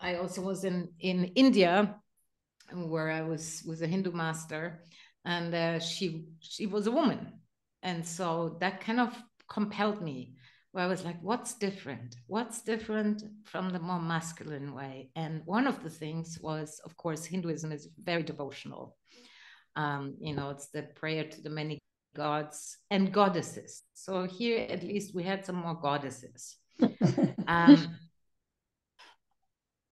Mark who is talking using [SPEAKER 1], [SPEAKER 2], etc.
[SPEAKER 1] I also was in in India, where I was was a Hindu master, and uh, she she was a woman, and so that kind of compelled me. Where I was like, what's different? What's different from the more masculine way? And one of the things was, of course, Hinduism is very devotional. Um, you know, it's the prayer to the many gods and goddesses. So here, at least, we had some more goddesses. um,